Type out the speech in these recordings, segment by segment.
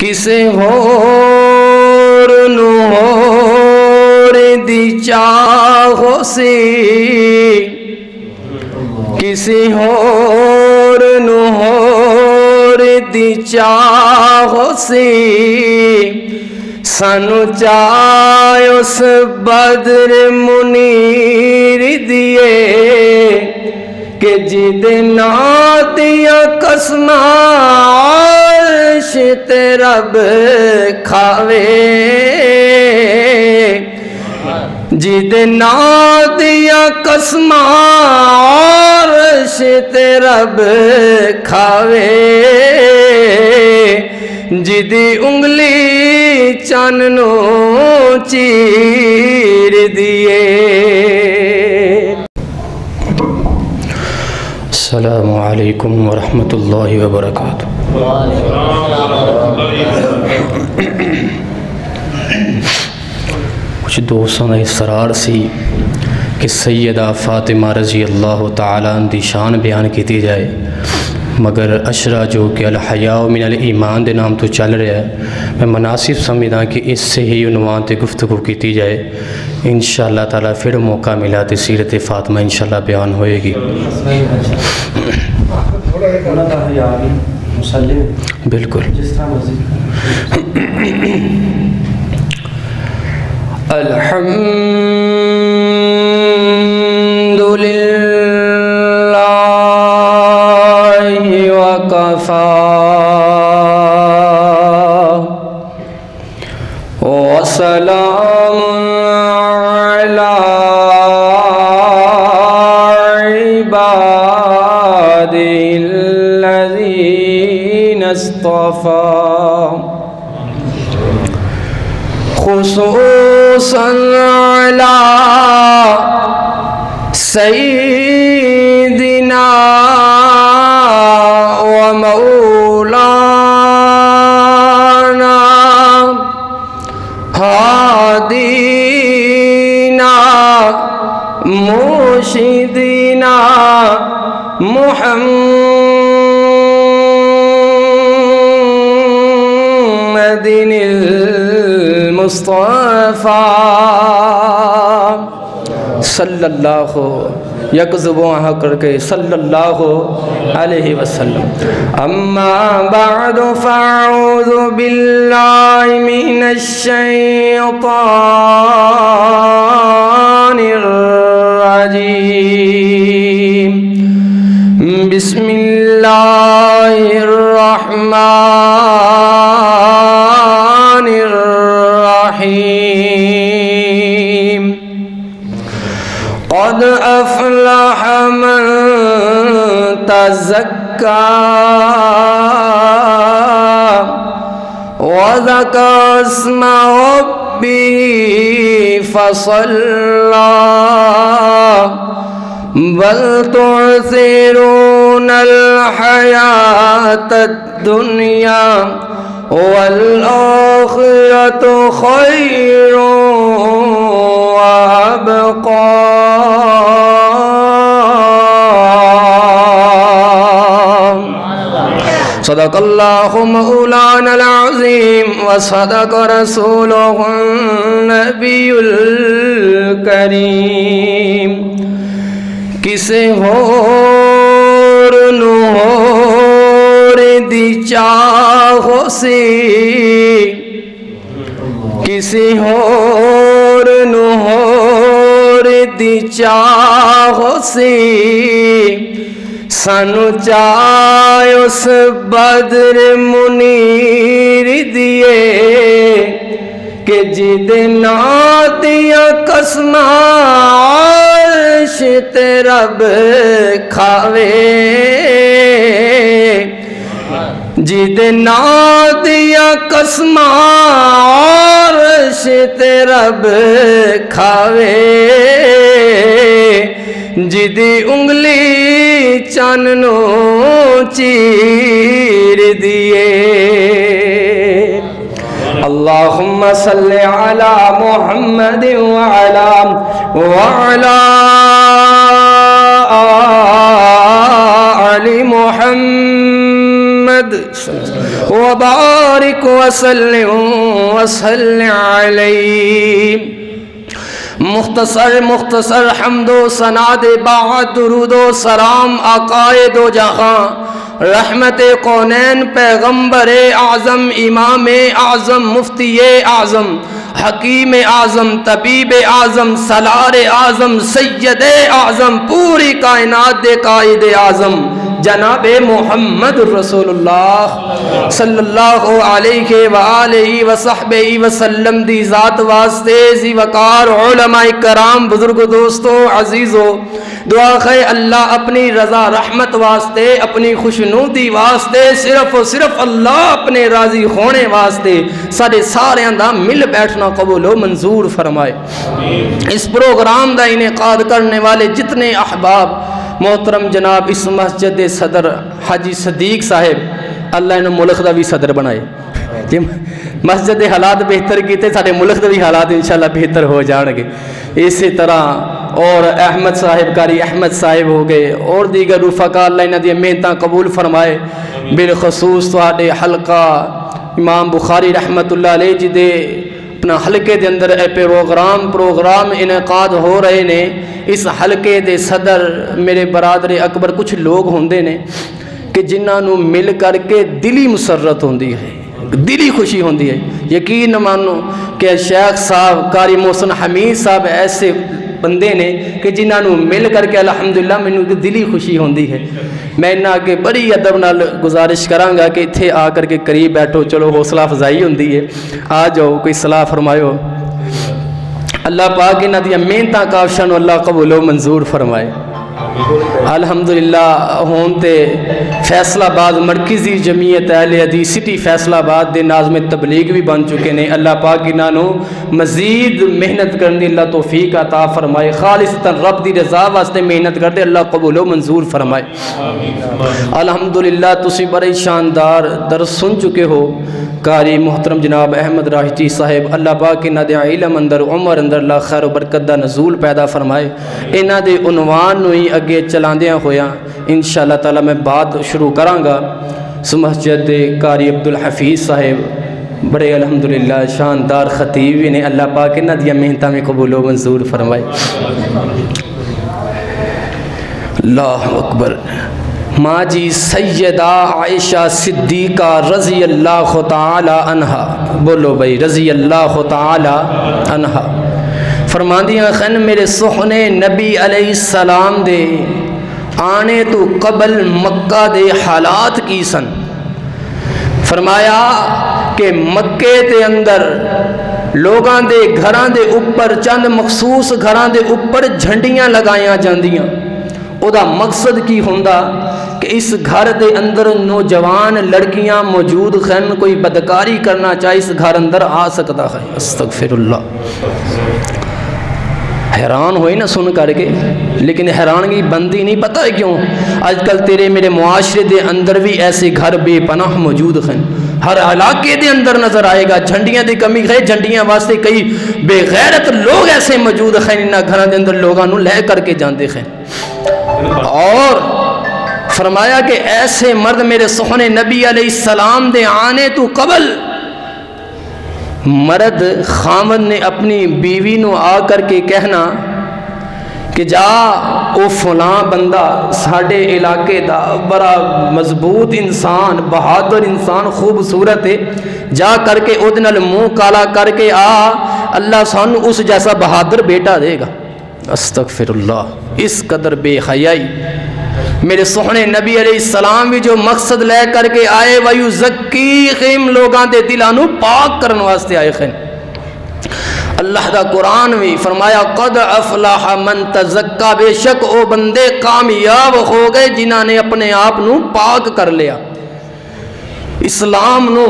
کسے ہور نو ہور دی چاہو سی؟ کسی ہور نو دی چاہو سی؟ سانو چاہے اس بدر منیر دیئے کہ جی جد ناتیاں قسمہ ਬਖਸ਼ਿਤ ਰੱਬ ਖਾਵੇ। ਦੇ ਨਾਂ ਦੀਆਂ ਕਸਮਾਂ ਅਰਸ਼ ਤੇ ਰੱਬ ਖਾਵੇ। ਜਿਹਦੀ ਉਂਗਲੀ ਚੰਨ ਨੂੰ ਚੀਰ ਦੀਏ السلام علیکم ورحمۃ اللہ وبرکاتہ۔ کچھ دوستوں نے اصرار سی کہ سیدہ فاطمہ رضی اللہ تعالیٰ دی شان بیان کیتی جائے۔ مگر اشرا جو کہ الحیاء من الایمان دے نام تو چل رہا ہے، میں مناسب سمجھدا کہ اس سے ہی عنوان تے گفتگو کیتی جائے۔ انشاءاللہ تعالیٰ پھر موقع ملا تے سیرت فاطمہ انشاءاللہ بیان ہوئے گی۔ بالکل۔ الحمد وكفى وسلام على عباده الذين اصطفى. خصوصا على سيدنا محمد المصطفى. صلی اللہ یک زبان صلی اللہ علیہ وسلم. أما بعد فأعوذ باللہ من الشیطان الرجیم بسم اللہ الرحمن الرحیم قد أفلح من تزكى وذكر اسم ربه فصلى بل تعثرون الحياة الدنيا والآخرة خير وأبقى. صدق الله مولانا العظيم وصدق رسوله النبي الكريم. کسے ہور نو ہور دی چاہو سی کسی ہور نو ہور دی چاہو سی سانو چاہے اس بدر منیر دیئے کہ جد ਅਰਸ਼ ਤੇ ਰੱਬ ਖਾਵੇ। ਜਿਹਦੇ ਨਾਂ ਦੀਆਂ ਕਸਮਾਂ ਅਰਸ਼ ਤੇ ਰੱਬ ਖਾਵੇ। ਜਿਹਦੀ ਉਂਗਲੀ ਚੰਨ ਨੂੰ ਚੀਰ ਦੀਏ اللهم صل على محمد وعلى وعلى آل محمد. وبارك وسلم وصل عليه. مختصر مختصر حمد و سناد بعد درود و سلام عقائد و جہاں رحمت کونین پیغمبر اعظم، امام اعظم، مفتی اعظم، حکیم اعظم، طبیب اعظم، سلار اعظم، سید اعظم، پوری کائنات قائد اعظم۔ جناب محمد رسول اللہ صلی اللہ علیہ وآلہ وصحبہ وسلم دی ذات واسطے زی وقار علماء کرام، بزرگ دوستو، عزیزو، دعا خی اللہ اپنی رضا، رحمت واسطے، اپنی خوشنودی واسطے، صرف و صرف اللہ اپنے راضی ہونے واسطے سارے سارے اندھا مل بیٹھنا قبول و منظور فرمائے۔ اس پروگرام دا انعقاد کرنے والے جتنے احباب محترم جناب اس مسجد صدر حاجی صدیق صاحب، اللہ انہوں ملک دا بھی صدر بنائے۔ جی، مسجد حالات بہتر کیتے سارے ملک دے بھی حالات انشاءاللہ بہتر ہو جان گے۔ اسی طرح اور احمد صاحب کاری احمد صاحب ہو گئے، اور دیگر رفقا اللہ انہوں دیا محنتاں قبول فرمائے۔ بالخصوص تو حلقہ امام بخاری رحمت اللہ علیہ جی دے اپنا حلقے دے اندر اے پروگرام پروگرام انعقاد ہو رہے نے، اس حلقے دے صدر میرے برادر اکبر کچھ لوگ ہوندے نے کہ جنہاں نو مل کر کے دلی مسررت ہوندی ہے، دلی خوشی ہوندی ہے۔ یقین مانو کہ شیخ صاحب کاری محسن حمید صاحب ایسے بندے نے کہ جنہوں مل کر کے الحمدللہ میں نو دلی خوشی ہوتی ہے میں بڑی عدب نال گزارش کروں گا کہ اتھے آ کر کے قریب بیٹھو چلو حوصلہ افزائی ہے آ جاؤ کوئی سلاح فرماؤ اللہ پاک کے دیا محنت کافشن اللہ قبولو منظور فرمائے الحمدللہ، ہون تے فیصلہ آباد مرکزی جمعیت اہل حدیث سٹی فیصلہ آباد دے نازم تبلیغ بھی بن چکے نے۔ اللہ پاک انہاں نو مزید محنت کرنے اللہ توفیق عطا فرمائے۔ خالص تن رب دی رضا واسطے محنت کرتے اللہ قبول و منظور فرمائے۔ الحمدللہ، تسی بڑے شاندار درس سن چکے ہو۔ کاری محترم جناب احمد راہجی صاحب، اللہ پاک انہاں دے علم اندر، عمر اندر اللہ خیر و برکت دا نزول پیدا فرمائے۔ انہاں دے عنوان نوئی ਹੀ ਅੱਗੇ ਚਲਾਉਂਦਿਆਂ ਹੋਇਆਂ ਇਨਸ਼ਾ ਅੱਲਾਹ ਤਾਲਾ ਮੈਂ ਬਾਤ ਸ਼ੁਰੂ ਕਰਾਂਗਾ مسجد ਦੇ ਕਾਰੀ ਅਬਦੁਲ ਹਫੀਜ਼ بڑے الحمدللہ شاندار خطیب، انہیں اللہ پاک نہ دیا محنتہ میں قبول و منظور فرمائے۔ اللہ اکبر۔ ماں جی سیدہ عائشہ صدیقہ رضی اللہ تعالی عنہ۔ بولو بھئی رضی اللہ تعالی عنہ۔ فرماندیاں، خن میرے سخنے نبی علیہ السلام دے، آنے تو قبل مکہ دے حالات کی سن۔ فرمایا کہ مکے دے اندر لوگاں دے گھران دے اوپر چند مخصوص گھران دے اوپر جھنڈیاں لگائیاں جاندیاں۔ او دا مقصد کی ہوندا کہ اس گھر دے اندر نوجوان لڑکیاں موجود خن، کوئی بدکاری کرنا چاہے، اس گھر اندر آ سکتا ہے استغفر اللہ۔ حیران ہوئی نا سن کر کے، لیکن حیرانگی بندی نہیں پتا ہے کیوں؟ آج کل تیرے میرے معاشرے دے اندر بھی ایسے گھر بے پناہ موجود ہیں۔ ہر علاقے دے اندر نظر آئے گا، جھنڈیاں دی کمی ہے، جھنڈیاں واسطے کئی بے غیرت لوگ ایسے موجود ہیں، انہاں گھراں دے اندر لوگاں نو لے کر کے جاندے ہیں۔ اور فرمایا کہ ایسے مرد میرے سخن نبی علیہ السلام دے آنے تو قبل مرد خامد نے اپنی بیوی نو آ کر کے کہنا کہ جا، او فلاں بندہ ساڈے علاقے دا بڑا مضبوط انسان، بہادر انسان، خوبصورت ہے۔ جا کر کے وہ منہ کالا کر کے آ، اللہ سان اس جیسا بہادر بیٹا دے گا۔ استغفر اللہ، اس قدر بے حیائی۔ میرے سونے نبی علیہ السلام بھی جو مقصد لے کر کے آئے ویو زکی خیم لوگان دے دلانو پاک کرن واسطے آئے خیم اللہ دا قرآن بھی فرمایا، قد افلاح من تزکا۔ بے شک او بندے کامیاب ہو گئے جنہ نے اپنے آپ نو پاک کر لیا۔ اسلام نو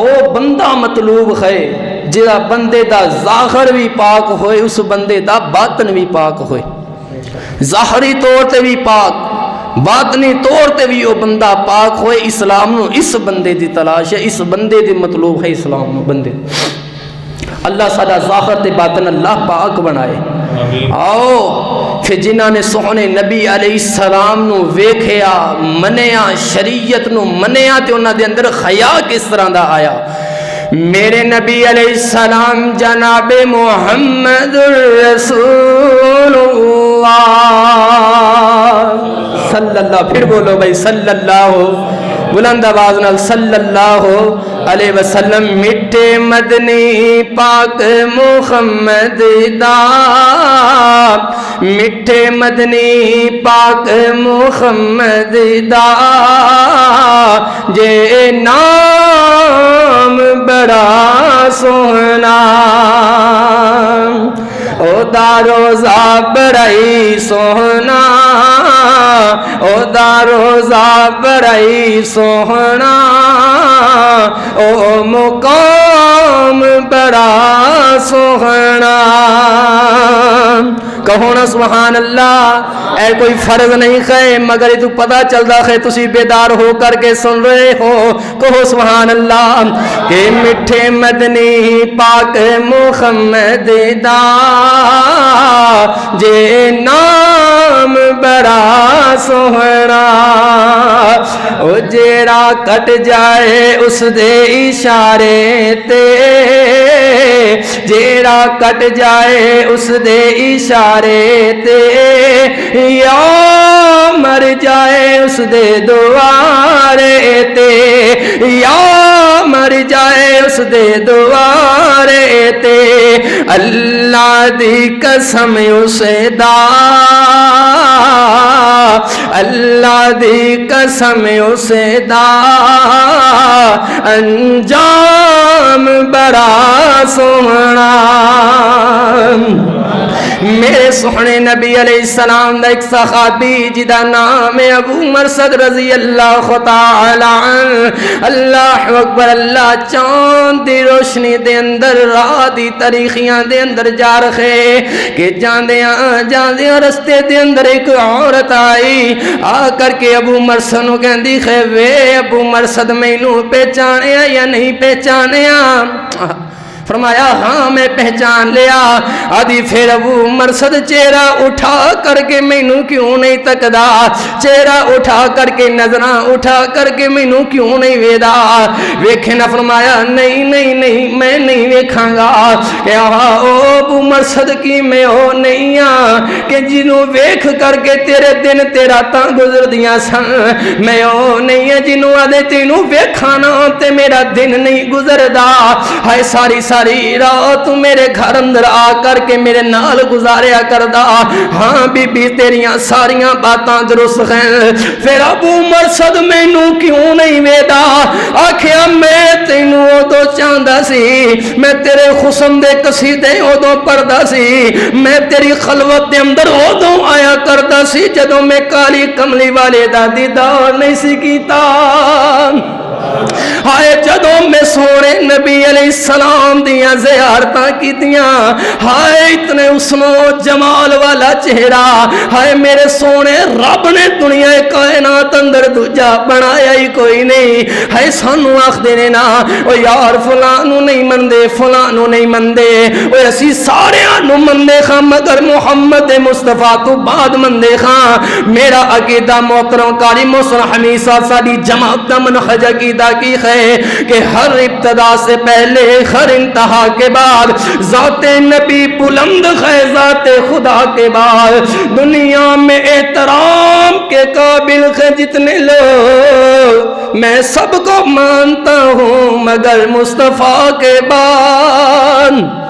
او بندہ مطلوب خیم جہاں بندے دا ظاہر بھی پاک ہوئے، اس بندے دا باطن بھی پاک ہوئے۔ ظاہری طورت بھی پاک۔ باطنی طور تے بھی او بندہ پاک ہوئے اسلام نو اس بندے دی تلاش ہے اس بندے دی مطلوب ہے اسلام نو بندے۔ اللہ سارا ظاہر تے باطن اللہ پاک بنائے۔ آو پھر جنہاں نے سونے نبی علیہ السلام نو ویکھیا منیا شریعت نو منیا تے انہاں دے اندر خیا کس طرح دا آیا؟ میرے نبی علیہ السلام جناب محمد رسول اللہ۔ صلی اللہ پھر بولو بھائی صلی اللہ بلند آواز نال صلی اللہ علیہ وسلم مٹے مدنی پاک محمد دا۔ مٹھے مدنی پاک محمد دا۔ جے نام بڑا سونا او دا روزہ بڑائی سونا او دا روزہ بڑائی سونا او مقام بڑا سونا کہو نا سبحان اللہ اے کوئی فرض نہیں خے مگر یہ تو پتا چلتا ہے تسی بیدار ہو کر کے سن رہے ہو کہو سبحان اللہ کہ مٹھے مدنی پاک محمد دا جے نام بڑا سوہنا او جیڑا کٹ جائے اس دے اشارے تے جیڑا کٹ جائے اس دے اشارے تے، یا مر جائے اس دے دوارے تے، یا مر جائے اس دے دوارے تے، اللہ دی قسم اسے دا۔ اللہ دی قسم اسے دا۔ انجام بڑا سونا میرے سونے نبی علیہ السلام دا ایک صحابی جدا نام ابو مرسد رضی اللہ تعالی عنہ۔ اللہ اکبر، اللہ چاند دی روشنی دے اندر، راہ دی تاریخیاں دے اندر جا رکھے کہ جاندیاں جاندیاں رستے دے اندر ایک عورت آئی۔ آ کر کے ابو مرسد نو کہندی خے وے ابو مرسد مینوں پہچانیا یا نہیں پہچانیا فرمایا ہاں میں پہچان لیا۔ آدھی پھر ابو مرسد چہرہ اٹھا کر کے مینوں کیوں نہیں تکدا؟ چہرہ اٹھا کر کے نظران اٹھا کر کے مینوں کیوں نہیں ویدا؟ ویکھے نہ فرمایا، نہیں نہیں نہیں، میں نہیں ویکھاں گا۔ کہ آہا او ابو مرسد کی میں ہو نہیں آں کہ جنوں ویکھ کر کے تیرے دن تیرا تاں گزر دیا سن۔ میں ہو نہیں ہے جنوں آدھے تینوں ویکھانا تے میرا دن نہیں گزر دا ہائے ساری ساری ساری رات میرے گھر اندر آ کر کے میرے نال گزاریا کردہ ہاں بی بی، تیریاں ساریاں باتاں درست ہیں پھر ابو مرسد میں نو کیوں نہیں ویدا؟ آکھیا، میں تینو او دو چاندہ سی۔ میں تیرے خسم دے کسی دے او دو پردہ سی۔ میں تیری خلوت دے اندر او دو آیا کردہ سی۔ جدو میں کالی کملی والے دا دیدار نہیں سی کیتا۔ ہائے جدو میں سونے نبی علیہ السلام دیاں زیارتاں کی دیاں ہائے اتنے اسنو جمال والا چہرہ، ہائے میرے سونے رب نے دنیا کائنات اندر دوجا بنایا ہی کوئی نہیں۔ ہائے سانو آخ دینے نا او یار فلانو نہیں مندے فلانو نہیں مندے او ایسی سارے آنو مندے خان مگر محمد مصطفیٰ تو بعد مندے خان میرا عقیدہ، محترم کاری موسن حمیسہ ساری جماعت دا منحج عقیدہ کی ہے کہ ہر ابتدا سے پہلے، ہر انتہا کے بعد، ذات نبی بلند ہے ذات خدا کے بعد۔ دنیا میں احترام کے قابل ہے جتنے لوگ۔ میں سب کو مانتا ہوں مگر مصطفیٰ کے بعد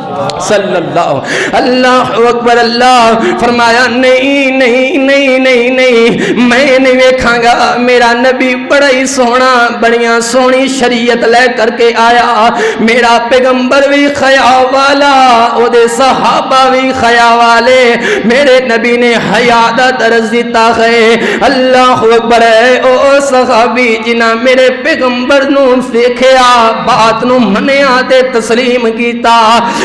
صلی اللہ اللہ اکبر اللہ فرمایا، نہیں نہیں نہیں نہیں نہیں، میں نہیں ویکھاں گا میرا نبی بڑا ہی سونا بڑیاں سونی شریعت لے کر کے آیا، میرا پیغمبر بھی خیا والا او دے صحابہ بھی خیا والے میرے نبی نے حیادہ درز دیتا ہے، اللہ اکبر ہے، او صحابی جنہ میرے پیغمبر نو سیکھیا بات نو منیا دے تسلیم کیتا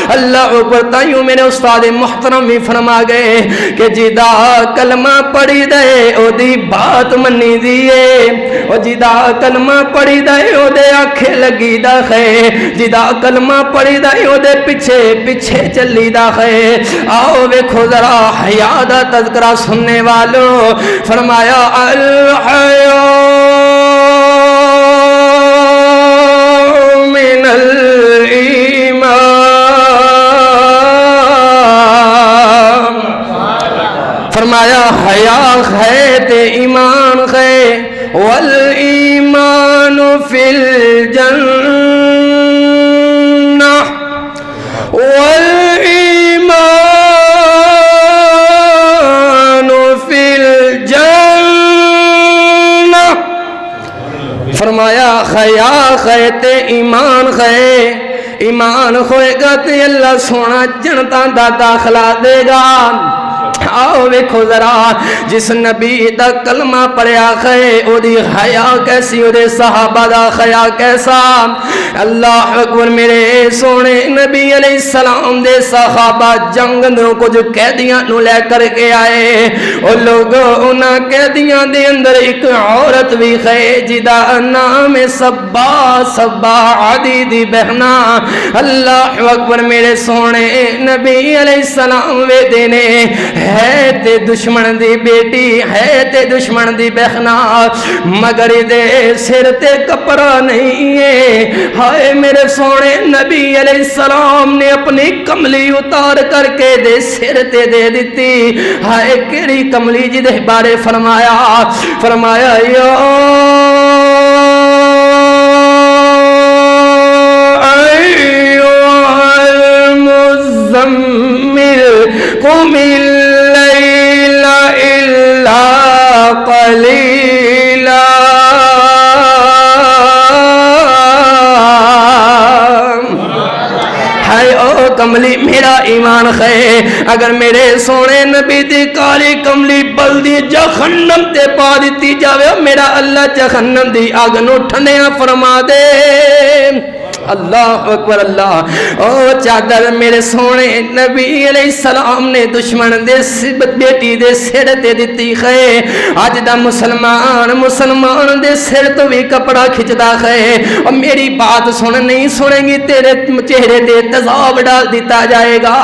اللہ اکبر، تائیوں میرے استاد محترم بھی فرما گئے کہ جدا کلمہ پڑھی دے، او دی بات منی دیئے او جدا کلمہ پڑھی دے، او دے آنکھیں لگی دا خے۔ جدا کلمہ پڑھی دے، او دے پچھے پچھے چلی دا خے۔ آؤ ویکھو ذرا حیادہ تذکرہ سننے والوں۔ فرمایا، الحیاء حیا ہے تے ایمان ہے، والایمان فی الجنہ۔ والایمان فی الجنہ۔ فرمایا خیا خیت ایمان خے ایمان ہوئے گا تے اللہ سونا جنتا دا داخلہ دے گا۔ ویکھو ذرا، جس نبی دا کلمہ پڑھیا خے او دی خیا کیسی او دے صحابہ دا خیا کیسا؟ اللہ اکبر میرے سونے نبی علیہ السلام دے صحابہ جنگ دوں کچھ قیدیاں نو لے کر کے آئے۔ او لوگ انہاں قیدیاں دے اندر ایک عورت بھی خے جدا نام سبا سبا عدی دی بہنا اللہ اکبر میرے سونے نبی علیہ السلام وے دینے ہے تے دشمن دی بیٹی، ہے تے دشمن دی بہنا، مگر دے سر تے کپڑا نہیں ہے۔ ہائے میرے سونے نبی علیہ السلام نے اپنی کملی اتار کر کے دے سر تے دے دیتی۔ ہائے کیڑی کملی جی دے بارے فرمایا فرمایا، یا قم قليلا. ہائے او کملی، میرا ایمان خے اگر میرے سونے نبی دی کالی کملی بلدی جہنم تے پا دیتی جاوے، میرا اللہ جہنم دی آگ نو ٹھنڈیاں فرما دے۔ اللہ اکبر اللہ۔ او چادر میرے سونے نبی علیہ السلام نے دشمن دے بیٹی دے سر تے دیتی خے۔ آج دا مسلمان مسلمان دے سر تو بھی کپڑا کھچدا خے۔ اور میری بات سن نہیں سنیں گی تیرے چہرے تے تذاب ڈال دیتا جائے گا۔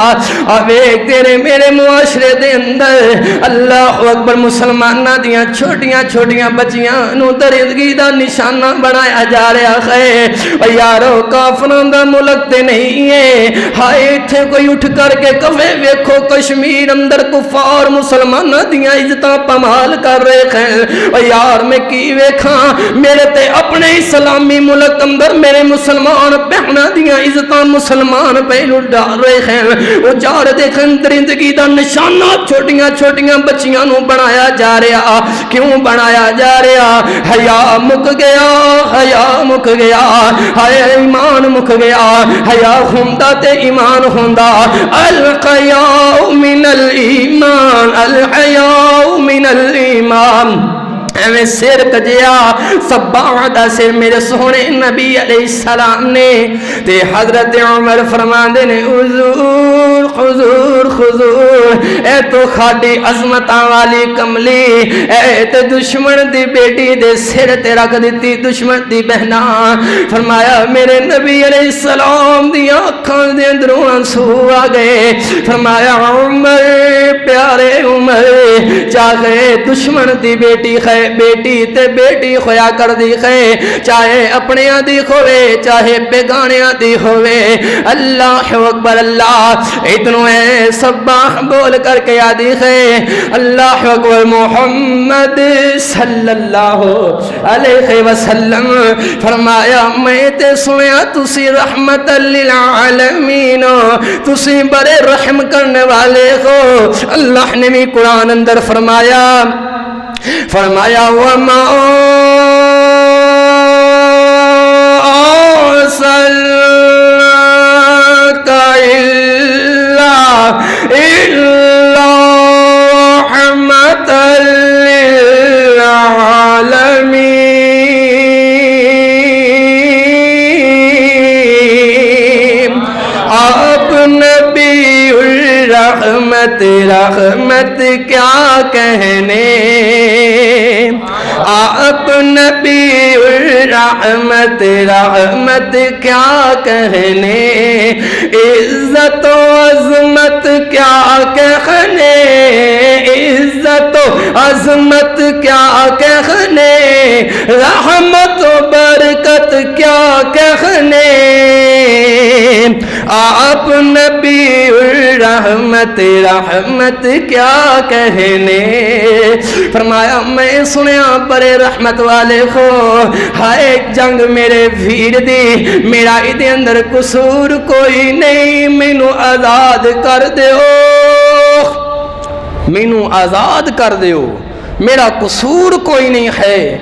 اور ایک تیرے میرے معاشرے دے اندر اللہ اکبر مسلمانہ دیاں چھوٹیاں چھوٹیاں بچیاں نو درندگی دا نشانہ بنایا جا رہا ہے اور یارو کافران دا ملک تے نہیں ہے۔ ہائے تھے کوئی اٹھ کر کے کفے ویکھو کشمیر اندر کفار مسلمان دیاں عزتاں پمال کر رہے ہیں۔ اور یار، میں کی ویکھاں؟ میرے تے اپنے اسلامی ملک اندر میرے مسلمان بہنا دیاں عزتاں مسلمان پہلو ڈال رہے ہیں۔ وہ جار دیکھیں درندگی دا نشانہ چھوٹیاں چھوٹیاں بچیاں نو بنایا جا رہا۔ کیوں بنایا جا رہا؟ حیا مک گیا، حیا مک گیا۔ ہائے ایمان مک گیا حیا ہوندا تے ایمان ہوندا القیاء من الایمان الحیاء من الایمان ایویں سر کجیا سبا دا سر میرے سونے نبی علیہ السلام نے۔ تے حضرت عمر فرماندے نے، حضور حضور حضور، اے تو خاڈی عظمتاں والی کملی، اے تے دشمن دی بیٹی دے سر تے رکھ دتی دشمن دی بہنا۔ فرمایا، میرے نبی علیہ السلام دی اکھاں دے اندروں آنسو آ گئے۔ فرمایا، عمر، پیارے عمر، چاہے دشمن دی بیٹی خیر بیٹی تے بیٹی خویا کر دی خے چاہے اپنے دی ہوئے چاہے بیگانیاں دی ہوئے اللہ اکبر، اللہ۔ اتنو ہے سباہ بول کر کے یادی خے اللہ اکبر محمد صلی اللہ علیہ وسلم۔ فرمایا، میں تے سنیا، تسی رحمت للعالمین، تسی بڑے رحم کرنے والے ہو۔ اللہ نے بھی قرآن اندر فرمایا فرمایا وما أرسلناك رحمت رحمت کیا کہنے؟ آپ نبی الرحمت رحمت کیا کہنے؟ عزت و عظمت کیا کہنے؟ عزت و عظمت کیا کہنے؟ رحمت و برکت کیا کہنے؟ آپ نبی الرحمت، رحمت کیا کہنے؟ فرمایا، میں سنیا بڑے رحمت والے کو ہائے جنگ میرے ویر دی۔ میرا ادھے اندر قصور کوئی نہیں۔ مینو آزاد کر دیو۔ مینو آزاد کر دیو۔ میرا قصور کوئی نہیں ہے۔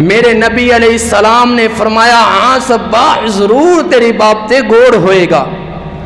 میرے نبی علیہ السلام نے فرمایا ہاں سب ضرور تیری بابتے گوڑ ہوئے گا۔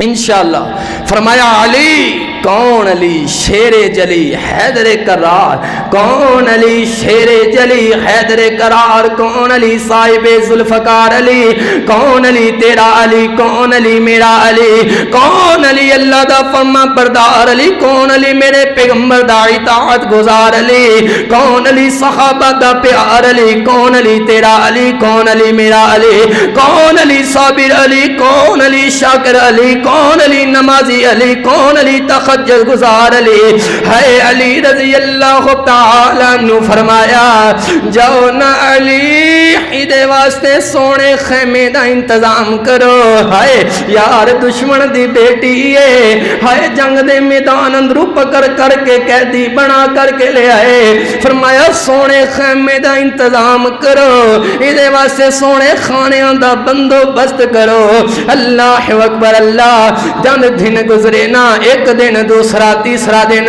انشاءاللہ فرمایا علی کون علی شیر جلی حیدر قرار کون علی شیر جلی حیدر قرار کون علی صاحب ذوالفقار علی کون علی تیرا علی کون علی میرا علی کون علی اللہ دا فرما بردار علی کون علی میرے پیغمبر دا اطاعت گزار علی کون علی صحابہ دا پیار علی کون علی تیرا علی کون علی میرا علی کون علی صابر علی کون علی شاکر علی کون علی نمازی علی، کون علی تخجل گزار علی؟ ہے علی رضی اللہ تعالیٰ نو فرمایا، جاؤ نا علی عیدے واسطے سونے خیمے دا انتظام کرو۔ ہے یار دشمن دی بیٹی ہے ہے جنگ دے میدان اندرو پکر کر کے قیدی بنا کر کے لے آئے۔ فرمایا، سونے خیمے دا انتظام کرو۔ عیدے واسطے سونے خانے دا بندو بست کرو۔ اللہ اکبر، اللہ جند دن گزرے نا، ایک دن، دوسرا، تیسرا دن۔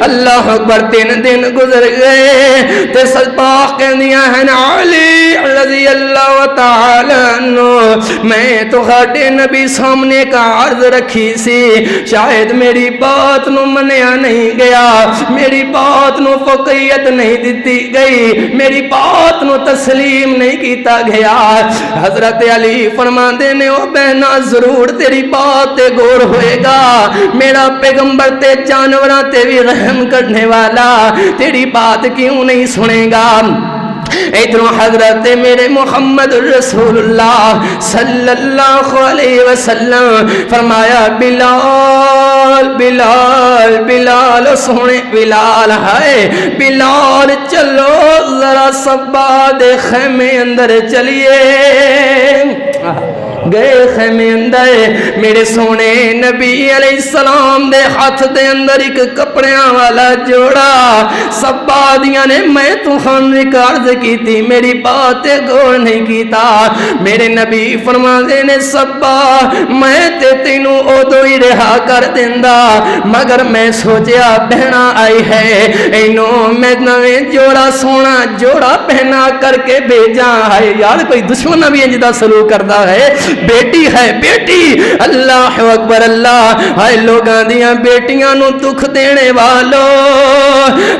اللہ اکبر، تین دن گزر گئے۔ تے سلپاہ کہندیاں ہیں، علی رضی اللہ تعالی عنہ۔ میں تو خاٹے نبی سامنے کا عرض رکھی سی۔ شاید میری بات نو منیا نہیں گیا۔ میری بات نو فقیت نہیں دیتی گئی۔ میری بات نو تسلیم نہیں کیتا گیا۔ حضرت علی فرمان دینے او بہنا ضرور تیری بات تے گور ہوئے گا۔ میرا پیغمبر تے جانوراں تے بھی رحم کرنے والا تیری بات کیوں نہیں سنے گا؟ ادھروں حضرت میرے محمد رسول اللہ صلی اللہ علیہ وسلم فرمایا، بلال بلال بلال، سونے بلال ہے بلال چلو ذرا سبا دے خیمے اندر چلیے۔ گئے خیمے اندر میرے سونے نبی علیہ السلام دے ہاتھ دے اندر ایک کپڑیاں والا جوڑا۔ سب بادیاں نے میں تو خان ریکارد کی تھی، میری بات گور نہیں کیتا۔ میرے نبی فرما دینے سب میں تے تینوں او دو ہی رہا کر دیندہ مگر میں سوچیا، بہنا آئی ہے۔ اینو میں نوے جوڑا، سونا جوڑا پہنا کر کے بھیجا ہے یار، کوئی دشمن نبی جی انجدہ سلوک کرتا ہے۔ بیٹی ہے، بیٹی۔ اللہ اکبر، اللہ۔ ہائے لوگاں دیاں بیٹیاں نو دکھ دینے والو۔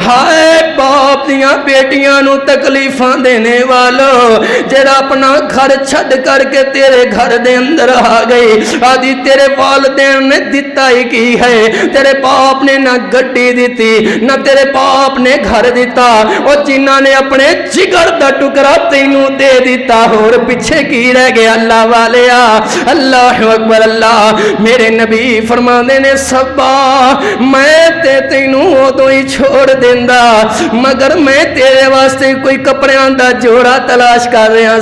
ہائے باپ دیاں بیٹیاں نو تکلیفاں دینے والو۔ جیرا اپنا گھر چھڑ کر کے تیرے گھر دے اندر آ گئی آدھی تیرے والدین نے دیتا ہی کی ہے؟ تیرے باپ نے نہ گھٹی دیتی نہ تیرے باپ نے گھر دیتا اور جنہ نے اپنے جگر دا ٹکرا تینوں دے دیتا اور پیچھے کی رہ گیا اللہ والے؟ گیا اللہ اکبر، اللہ، میرے نبی فرما دینے سبا، میں تے تینوں تو ہی چھوڑ دیندہ مگر میں تیرے واسطے کوئی کپڑے آندہ جوڑا تلاش کر رہے ہیں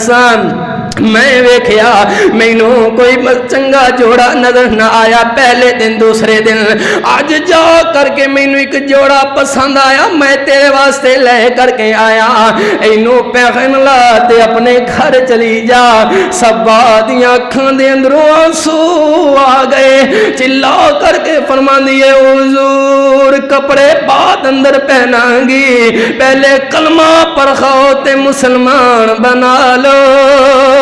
میں ویکھیا مینو کوئی چنگا جوڑا نظر نہ آیا پہلے دن، دوسرے دن۔ آج جا کر کے مینو ایک جوڑا پسند آیا، میں تیرے واسطے لے کر کے آیا۔ اینو پہن لا تے اپنے گھر چلی جا۔ سب بادیاں کھان دے اندروں آنسو آ گئے۔ چلا کر کے فرمان دیئے حضور، کپڑے بات اندر پہنا گی۔ پہلے کلمہ پر خواتے مسلمان بنا لو۔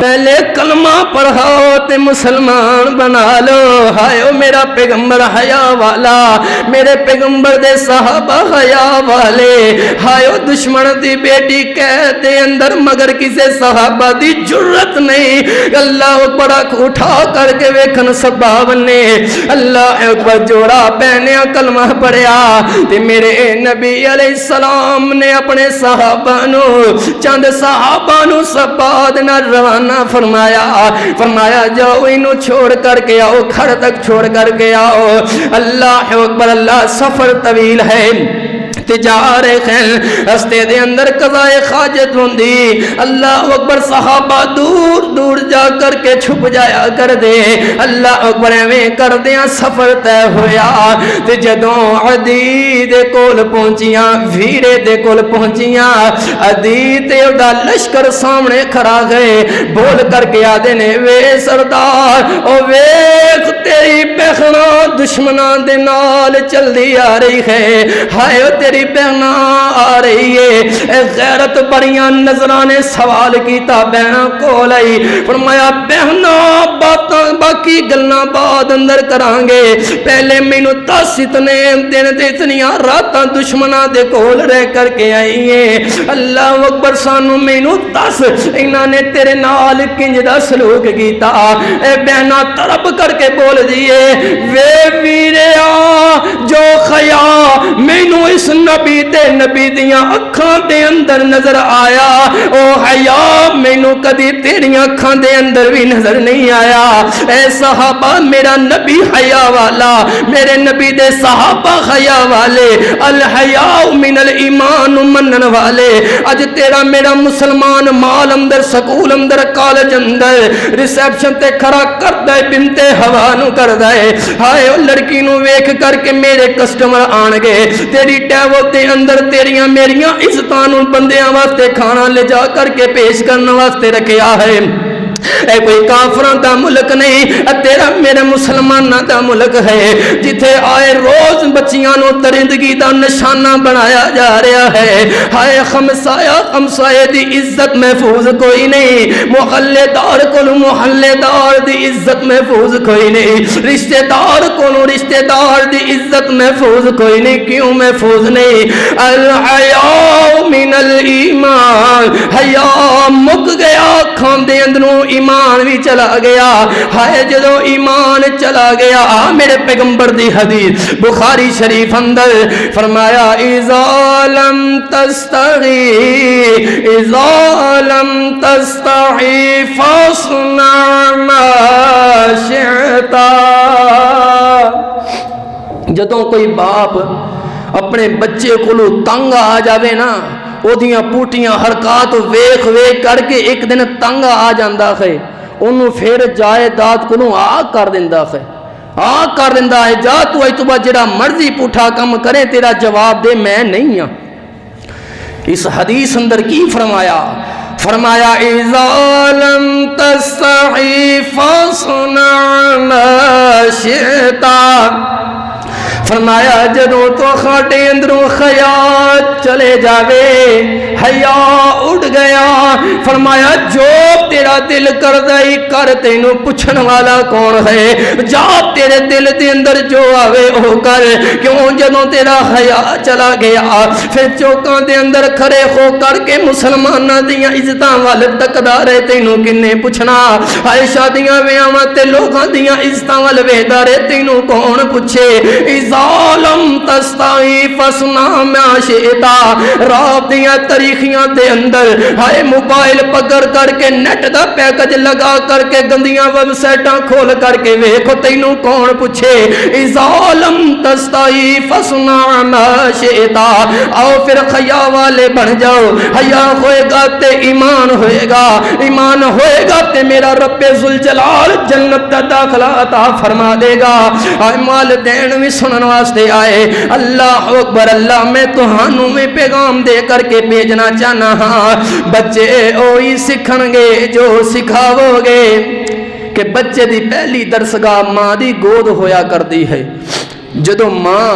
پہلے کلمہ پڑھاؤ تے مسلمان بنا لو۔ ہائے او میرا پیغمبر حیا والا، میرے پیغمبر دے صحابہ حیا والے۔ ہائے او دشمن دی بیٹی قید دے اندر، مگر کسے صحابہ دی جرت نہیں۔ اللہ اکبر اٹھا کر کے ویکھن سباب نے۔ اللہ اکبر جوڑا پہنیا کلمہ پڑھیا۔ تے میرے نبی علیہ السلام نے اپنے صحابہ نو، چند صحابہ نو سباد نہ روان نہ فرمایا فرمایا جاؤ انہوں چھوڑ کر کے آؤ کھڑ تک چھوڑ کر کے آؤ اللہ اکبر اللہ سفر طویل ہے تجار خیل، رستے دے اندر قضائے خاجت ہوندی۔ اللہ اکبر صحابہ دور دور جا کر کے چھپ جایا کر دے۔ اللہ اکبر میں کر دیا سفر تے ہویا۔ تے جدوں عدی دے کول پہنچیاں، ویرے دے کول پہنچیاں، عدی تے ادا لشکر سامنے کھڑا گئے۔ بول کر کے آدھے نے، وے سردار، او ویخ تیری پہنا دشمنان دے نال چل دی آ رہی ہے۔ ہائے تیری تیری بہنا آ رہی ہے۔ اے غیرت بڑیاں نظرانے سوال کیتا بہنا کو لئی فرمایا بہنا باتاں، باقی گلنا بعد اندر کرانگے۔ پہلے مینو تس اتنے دن دے اتنیاں راتاں دشمنہ دے کول رہ کر کے آئیے اللہ اکبر سانو مینو تس انہاں نے تیرے نال کنج دا سلوک کیتا۔ اے بہنا طرب کر کے بول دیئے۔ وے ویرے آ جو خیا مینو اس نبی تے نبی دیاں اکھاں دے اندر نظر آیا۔ او حیا مینو کدی تیریاں اکھاں دے اندر بھی نظر نہیں آیا۔ اے صحابہ، میرا نبی حیا والا، میرے نبی دے صحابہ حیا والے الحیاء من الایمان منن والے۔ اج تیرا میرا مسلمان مال اندر، سکول اندر، کالج اندر ریسیپشن تے کھڑا کر دے بنتے ہوا نو کر دے ہائے، او لڑکی نو ویکھ کر کے میرے کسٹمر آن گئے۔ تیری ٹیب وہ تے اندر تیریاں میریاں عزتان ان بندیاں واسطے کھانا لے جا کر کے پیش کرنا واسطے رکھیا ہے۔ اے کوئی کافران دا ملک نہیں تیرا میرے مسلمان دا ملک ہے۔ جتھے آئے روز بچیاں نو ترندگی دا نشانہ بنایا جا رہا ہے۔ ہائے خمسایا خمسائے دی عزت محفوظ کوئی نہیں۔ محلے دار کو محلے دار دی عزت محفوظ کوئی نہیں۔ رشتہ دار کو رشتہ دار دی عزت محفوظ کوئی نہیں، کیوں محفوظ نہیں؟ الحیاء من الایمان حیاء مک گیا کھان دے اندروں ایمان بھی چلا گیا ہائے جدو ایمان چلا گیا آ میرے پیغمبر دی حدیث بخاری شریف اندر فرمایا اذا لم تستغی اذا لم تستغی فاصنع ما شعتا جدوں کوئی باپ اپنے بچے کو تنگ آ جاوے نا، اودیاں پوٹیاں حرکات ویخ ویخ کر کے ایک دن تنگ آ جاندہ ہے۔ انہوں پھر جائے داد کنوں آ کر دیندہ ہے۔ آ کر دیندہ ہے، جا تو آئی تو با جڑا مرضی پوٹھا کم کرے، تیرا جواب دے میں نہیں ہوں اس حدیث اندر کی فرمایا؟ فرمایا، اِذَا لَمْ تَسْتَحِي فَصْنَعْ مَا فرمایا جدوں تو خاٹے اندروں خیال چلے جاوے حیا اڑ گیا فرمایا جو تیرا دل کر دائی کر تینو پچھن والا کون ہے جا تیرے دل دے اندر جو آوے ہو کر کیوں جدوں تیرا حیا چلا گیا پھر چوکان دے اندر کھرے ہو کر کے مسلمانہ دیاں عزتاں والے تک دارے تینو کنے پچھنا عائشہ دیاں ویاں تے لوگاں دیاں عزتاں والے بہدارے تینو کون پچھے عزت ظالم تستائی فسنا میں شیطا راب دیا تاریخیاں دے اندر ہائے موبائل پکڑ کر کے نیٹ دا پیکج لگا کر کے گندیاں ویب سائٹاں کھول کر کے ویکھو تینوں کون پوچھے ظالم تستائی فسنا میں شیطا آؤ پھر خیا والے بن جاؤ حیا ہوئے گا تے ایمان ہوئے گا ایمان ہوئے گا تے میرا رب ذوالجلال جنت دا داخلہ عطا فرما دے گا آئے مال دین بھی سنن واسطے آئے اللہ اکبر اللہ میں تو ہانوں میں پیغام دے کر کے بھیجنا چاہنا ہاں بچے اوہی سکھن گے جو سکھاو گے کہ بچے دی پہلی درسگاہ ماں دی گود ہویا کر دی ہے جدو ماں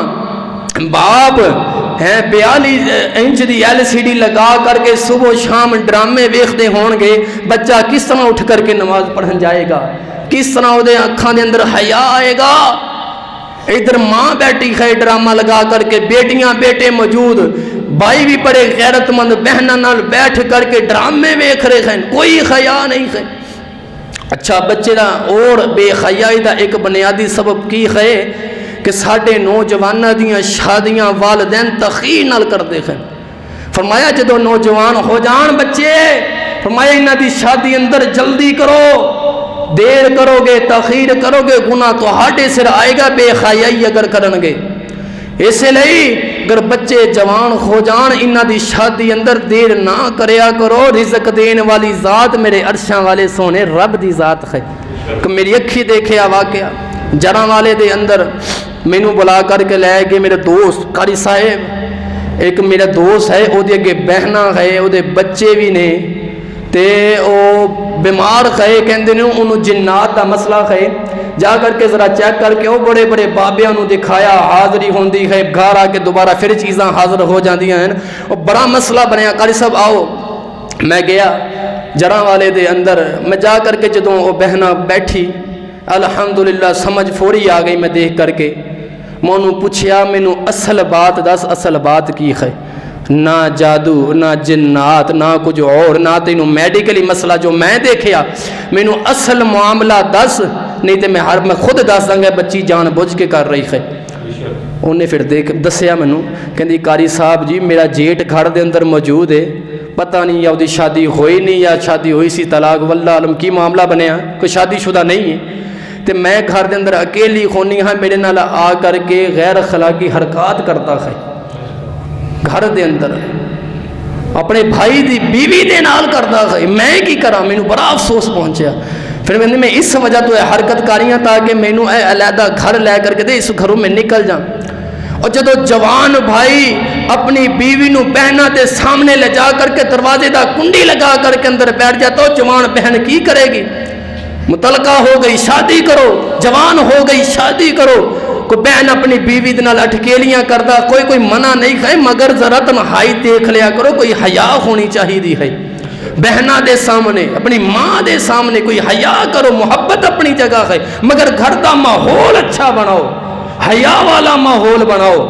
باپ ہیں بیالی انچ دی ایل سی ڈی لگا کر کے صبح شام ڈرامے ویختے ہون گے بچہ کس طرح اٹھ کر کے نماز پڑھن جائے گا کس طرح وہ اکھان دے اندر حیا آئے گا ادھر ماں بیٹھی ہے ڈرامہ لگا کر کے بیٹیاں بیٹے موجود بھائی بھی بڑے غیرت مند بہنوں نال بیٹھ کر کے ڈرامے ویکھ رہے ہیں، کوئی خیا نہیں ہے۔ اچھا بچے دا اور بے خیائی دا ایک بنیادی سبب کی ہے کہ ساڑھے نوجوانہ دیاں شادیاں والدین تخیر نال کر ہیں۔ فرمایا جدو نوجوان ہو جان بچے، فرمایا انہ دی شادی اندر جلدی کرو، دیر کرو گے تخیر کرو گے گناہ تو ہاٹے سر آئے گا، بے خیائی اگر کرنگے۔ اسے لئی اگر بچے جوان ہو جان انہ دی شادی اندر دیر نہ کریا کرو رزق دین والی ذات میرے عرشاں والے سونے رب دی ذات ہے کہ میری اکھی دیکھے واقعہ جرہ والے دے اندر مینو بلا کر کے لے گئے میرے دوست کاری صاحب ایک میرا دوست ہے وہ دے اگے بہنا ہے وہ دے بچے بھی نے تے او بیمار ہے کہندے نے انہوں جنات دا مسئلہ ہے جا کر کے ذرا چیک کر کے وہ بڑے بڑے بابے انہوں دکھایا حاضری ہوندی ہے گھر آ کے دوبارہ پھر چیزاں حاضر ہو جاندی ہیں وہ بڑا مسئلہ بنیا کاری صاحب آؤ میں گیا جرہ والے دے اندر میں جا کر کے جدوں وہ بہنا بیٹھی الحمدللہ سمجھ فوری آ گئی میں دیکھ کر کے میں انہوں پوچھیا مینوں اصل بات دس اصل بات کی ہے نہ جادو نہ جنات نہ کچھ اور نہ تینوں میڈیکلی مسئلہ جو میں دیکھیا مینوں اصل معاملہ دس نہیں تے میں ہر میں خود دس دیں گا بچی جان بوجھ کے کر رہی ہے۔ انہیں پھر دیکھ دسیا مینوں، کہندی کاری صاحب جی میرا جیٹ گھر دے اندر موجود ہے۔ پتہ نہیں یا وہ شادی ہوئی نہیں یا شادی ہوئی سی، طلاق واللہ علم کی معاملہ بنیا۔ کوئی شادی شدہ نہیں ہے۔ تے میں گھر دے اندر اکیلی خونی ہاں میرے نال آ کر کے غیر اخلاقی حرکات کرتا ہے۔ گھر دے اندر اپنے بھائی دی بیوی دے نال کرتا ہے۔ میں کی کرا مینوں بڑا افسوس پہنچیا۔ پھر میں میں اس وجہ تو حرکت کاریاں تاکہ مینوں اے علیحدہ گھر لے کر کے دے، اس گھروں میں نکل جاؤں۔ اور جدو جوان بھائی اپنی بیوی نو بہنا دے سامنے لے جا کر کے دروازے دا کنڈی لگا کر کے اندر بیٹھ جاتا تو جوان بہن کی کرے گی؟ متعلقہ ہو گئی، شادی کرو، جوان ہو گئی، شادی کرو۔ کوئی بہن اپنی بیوی دنال اٹکیلیاں کردہ کوئی کوئی منع نہیں ہے، مگر ذرا تنہائی دیکھ لیا کرو، کوئی حیا ہونی چاہی دی ہے۔ بہنا دے سامنے، اپنی ماں دے سامنے کوئی حیا کرو، محبت اپنی جگہ ہے، مگر گھر دا ماحول اچھا بناؤ، حیا والا ماحول بناؤ۔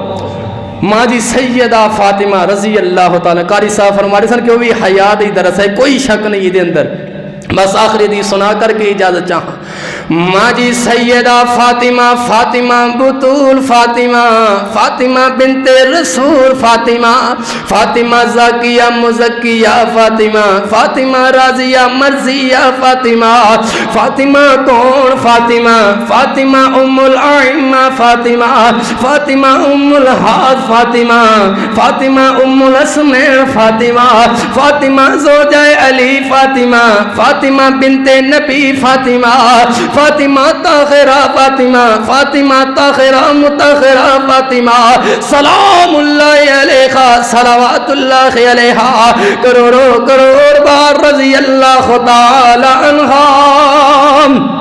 ماں جی سیدہ فاطمہ رضی اللہ تعالیٰ کاری صاحب فرما رہے سن کہ وہ بھی حیا دی درس ہے، کوئی شک نہیں دے اندر۔ بس آخری دی سنا کر کے اجازت چاہاں ماں جی سیدہ فاطمہ فاطمہ بطول فاطمہ فاطمہ بنت رسول فاطمہ فاطمہ زاکیہ مزکیہ فاطمہ فاطمہ راضیہ مرضیہ فاطمہ فاطمہ کون فاطمہ فاطمہ ام العائمہ فاطمہ فاطمہ ام الحاد فاطمہ فاطمہ ام الاسمین فاطمہ فاطمہ زوجہ علی فاطمہ فاطمہ فاطمہ بنت نبی، فاطمہ فاطمہ تاخرہ فاطمہ فاطمہ تاخرہ متاخرہ فاطمہ، سلام اللہ علیہ صلوات اللہ علیہ کروڑوں کروڑ بار رضی اللہ تعالی عنہ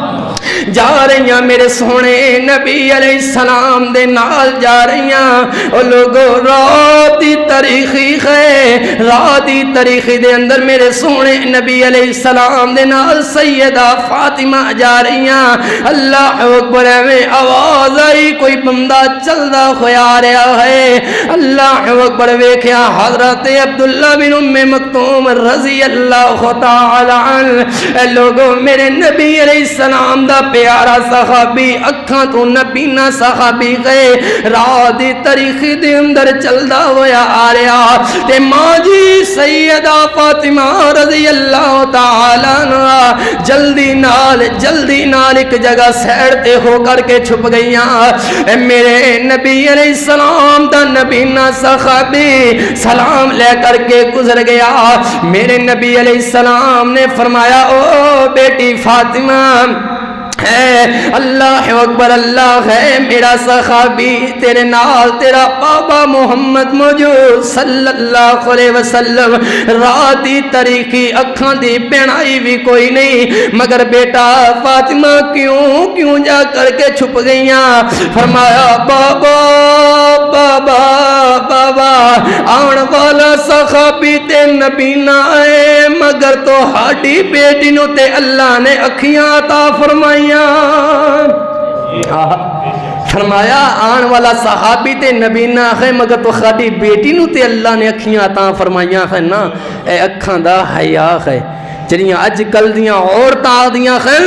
جا رہی ہیں میرے سونے نبی علیہ السلام دے نال جا رہی ہیں او لوگو راتی تاریخی ہے راتی تاریخی دے اندر میرے سونے نبی علیہ السلام دے نال سیدہ فاطمہ جا رہی ہیں اللہ اکبر میں آواز آئی کوئی بندہ چل دا خویا رہا ہے اللہ اکبر ویکھیا حضرت عبداللہ بن ام مکتوم رضی اللہ تعالی عنہ اے لوگو میرے نبی علیہ السلام دا پیارا صحابی اکھاں تو نبینا صحابی گئے۔ راہ دی تاریخی دے اندر چلدا ہویا آ رہا تے ماں جی سیدہ فاطمہ رضی اللہ تعالی عنہ جلدی نال جلدی نال ایک جگہ سیر تے ہو کر کے چھپ گئیاں۔ اے میرے نبی علیہ السلام دا نبینا صحابی سلام لے کر کے گزر گیا۔ میرے نبی علیہ السلام نے فرمایا، او بیٹی فاطمہ ہے۔ اللہ اکبر، اللہ ہے میرا صحابی، تیرے نال تیرا بابا محمد موجود۔ صلی اللہ علیہ وسلم، رات دی تاریخی اکھان دی پہنائی بھی کوئی نہیں۔ مگر بیٹا فاطمہ کیوں کیوں جا کر کے چھپ گئیاں؟ فرمایا، بابا بابا بابا، آن والا صحابی تے نبی نہ آئے۔ مگر تو ہاڑی بیٹی نو تے اللہ نے اکھیاں عطا فرمائیاں۔ فرمایا آن والا صحابی تے نبی نہ ہے مگر تو خاڑی بیٹی نو تے اللہ نے اکھیاں عطا فرمائیاں ہے نا۔ اے اکھاں دا حیاء ہے جنیاں اج کل دیاں عورتاں دیاں ہیں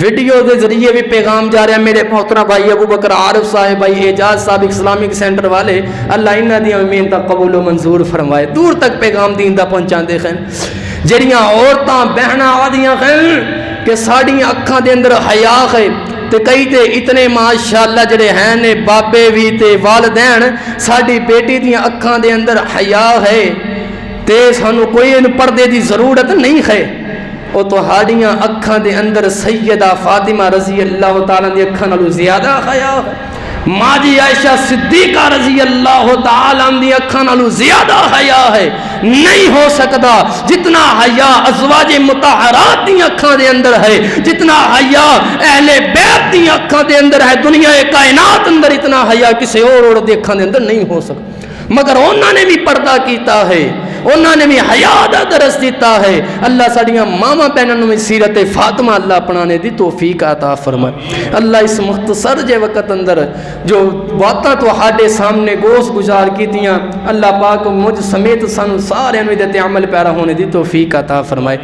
ویڈیو دے ذریعے بھی پیغام جا رہا ہے، میرے محترم بھائی ابو بکر، عارف صاحب بھائی اعجاز صاحب، اسلامک سینٹر والے۔ اللہ انہ دیاں امین تک قبول و منظور فرمائے۔ دور تک پیغام دین دا پہنچان دے خیں جڑیاں عورتاں بہنا آدیاں خیں کہ ساڑیاں اکھاں دے اندر حیاء ہے تے کئی تے اتنے ماشاءاللہ جڑے ہیں نے بابے بھی تے والدین ساڑی بیٹی دیاں اکھاں دے اندر حیاء ہے تے سانو کوئی ان پردے دی ضرورت نہیں ہے۔ او تو ہاڑیاں اکھاں دے اندر سیدہ فاطمہ رضی اللہ تعالیٰ دی اکھاں نالو زیادہ حیاء ہے۔ ماجی عائشہ صدیقہ رضی اللہ تعالیٰ دی اکھاں نالو زیادہ حیاء ہے۔ نہیں ہو سکتا جتنا حیاء ازواج متحرات دی اکھاں دے اندر ہے، جتنا حیاء اہل بیت دی اکھاں دے اندر ہے، دنیا کائنات اندر اتنا حیاء کسی اور اور دے اکھاں دے اندر نہیں ہو سکتا۔ مگر انہوں نے بھی پردہ کیتا ہے۔ انہوں نے بھی حیاء دا درس دیتا ہے، اللہ ساڑیاں ماما پہنن میں سیرت فاطمہ اللہ اپنانے دی توفیق عطا فرمائے۔ اللہ اس مختصر جے وقت اندر جو باتاں تو ہاڈے سامنے گوش گزار کی دیاں اللہ پاک مجھ سمیت سن سارے انویدت عمل پیرا ہونے دی توفیق عطا فرمائے۔